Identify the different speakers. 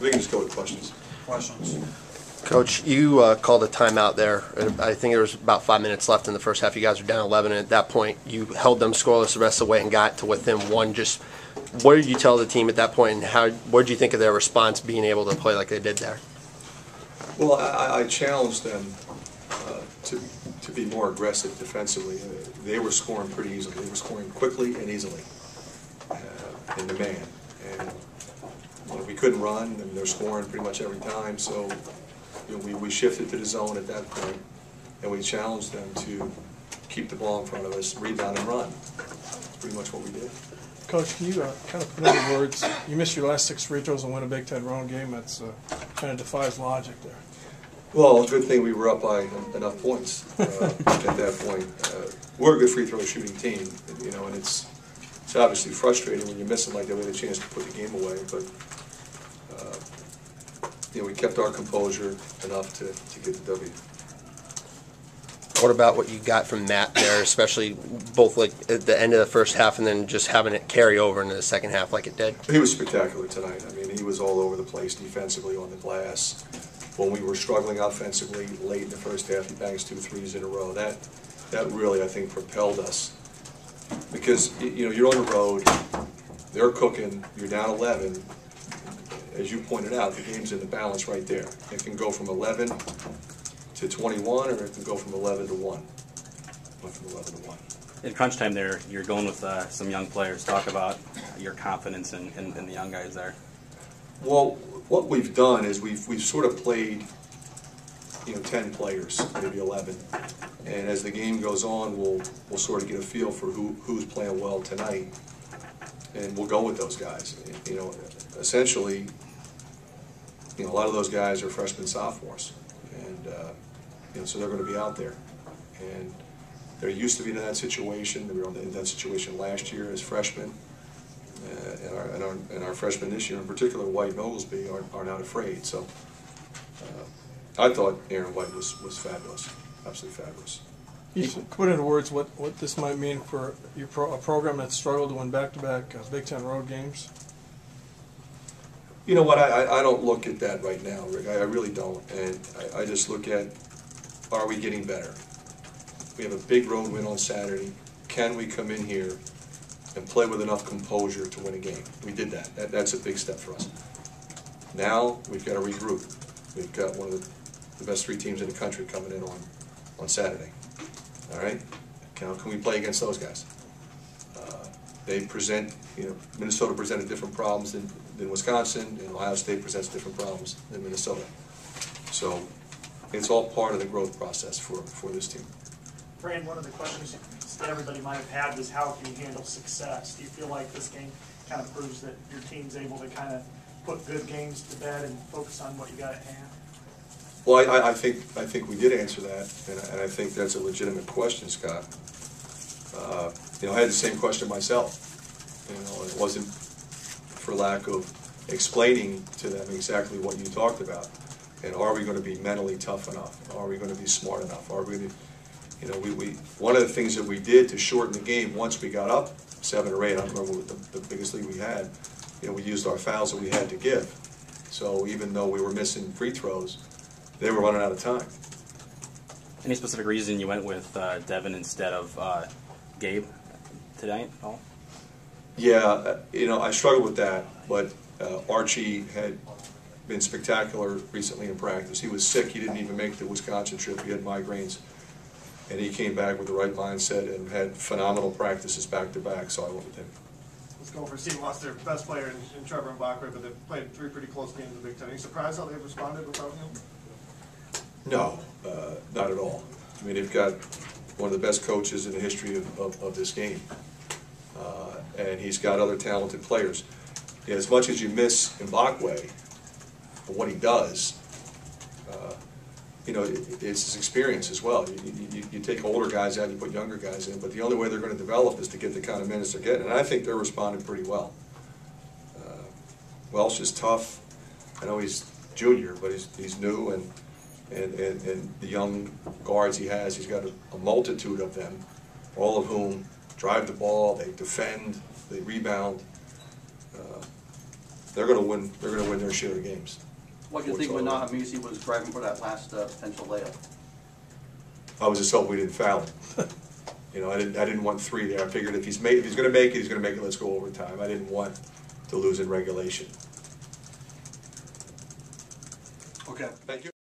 Speaker 1: We can just go with questions.
Speaker 2: Questions?
Speaker 3: Coach, you uh, called a timeout there. I think there was about five minutes left in the first half. You guys were down 11, and at that point, you held them scoreless the rest of the way and got to within one. Just what did you tell the team at that point, and how? What did you think of their response, being able to play like they did there?
Speaker 1: Well, I- I, I challenged them uh, to, to be more aggressive defensively. Uh, They were scoring pretty easily. They were scoring quickly and easily uh, in the man. And you know, we couldn't run, and they're scoring pretty much every time. So you know, we, we shifted to the zone at that point, and we challenged them to keep the ball in front of us, rebound and run. That's pretty much what we did.
Speaker 2: Coach, can you uh, kind of put into words, you missed your last six free throws and win a Big Ten road game, that's, uh, kind of defies logic there.
Speaker 1: Well, a good thing we were up by enough points uh, at that point. Uh, We're a good free throw shooting team, you know, and it's, it's obviously frustrating when you miss them like that, we had a chance to put the game away, but, you know, we kept our composure enough to, to get the W.
Speaker 3: What about what you got from Matt there, especially both like at the end of the first half and then just having it carry over into the second half like it did?
Speaker 1: He was spectacular tonight. I mean, he was all over the place defensively on the glass. When we were struggling offensively late in the first half, he bangs two threes in a row. That, that really, I think, propelled us. Because, you know, you're on the road, they're cooking, you're down 11. As you pointed out, the game's in the balance right there. It can go from 11 to 21, or it can go from 11 to 1. Went from 11 to 1.
Speaker 4: In crunch time, there you're going with uh, some young players. Talk about your confidence in, in, in the young guys there.
Speaker 1: Well, what we've done is we've, we've sort of played, you know, ten players, maybe eleven. And as the game goes on, we'll, we'll sort of get a feel for who, who's playing well tonight. And we'll go with those guys. You know, essentially, you know, a lot of those guys are freshmen, sophomores. And, uh, you know, so they're gonna be out there. And they're used to being in that situation. They were in that situation last year as freshmen. Uh, and our, and our, and our freshmen this year, in particular, White and Oglesby, are, are not afraid, so. uh, I thought Aaron White was, was fabulous, absolutely fabulous.
Speaker 2: You put into words what, what this might mean for your pro, a program that struggled to win back-to-back uh, Big Ten road games?
Speaker 1: You know what, I, I, I don't look at that right now, Rick, I, I really don't, and I, I just look at, are we getting better? We have a big road win on Saturday, can we come in here and play with enough composure to win a game? We did that, that, that's a big step for us. Now, we've got to regroup, we've got one of the, the best three teams in the country coming in on, on Saturday, all right? Can, can we play against those guys? They present, you know, Minnesota presented different problems than, than Wisconsin, and Ohio State presents different problems than Minnesota. So, it's all part of the growth process for, for this team.
Speaker 5: Fran, one of the questions that everybody might have had was how can you handle success? Do you feel like this game kind of proves that your team's able to kind of put good games to bed and focus on what you got at hand?
Speaker 1: Well, I- I, I think, I think we did answer that, and I, and I think that's a legitimate question, Scott. Uh, You know, I had the same question myself. You know, it wasn't for lack of explaining to them exactly what you talked about. And are we gonna be mentally tough enough? Are we gonna be smart enough? Are we, gonna- you know, we, we, one of the things that we did to shorten the game, once we got up seven or eight, I don't remember what the, the biggest lead we had, you know, we used our fouls that we had to give. So even though we were missing free throws, they were running out of time.
Speaker 4: Any specific reason you went with uh, Devon instead of uh, Gabe tonight? at all?
Speaker 1: Yeah, uh, you know, I struggled with that, but uh, Archie had been spectacular recently in practice. He was sick, he didn't even make the Wisconsin trip, he had migraines. And he came back with the right mindset and had phenomenal practices back to back, so I went with him.
Speaker 6: Let's go for team lost their best player in, in Trevor Mbakwe, but they've played three pretty close games in the Big Ten. Are you surprised how they've responded without him?
Speaker 1: No, uh, not at all. I mean, they've got one of the best coaches in the history of, of, of this game. And he's got other talented players. As much as you miss Mbakwe for what he does, uh, you know, it, it's his experience as well. You, you, you take older guys out, you put younger guys in, but the only way they're going to develop is to get the kind of minutes they're getting. And I think they're responding pretty well. Uh, Welch is tough. I know he's junior, but he's, he's new and, and, and, and the young guards he has, he's got a, a multitude of them, all of whom drive the ball, they defend, they rebound. Uh, they're gonna win, they're gonna win their share of games.
Speaker 7: What do you think when Ahanmisi was driving for that last uh, potential layup?
Speaker 1: I was just hoping we didn't foul. You know, I didn't, I didn't want three there. I figured if he's made, if he's gonna make it, he's gonna make it, let's go overtime. I didn't want to lose in regulation.
Speaker 7: Okay.
Speaker 1: Thank you.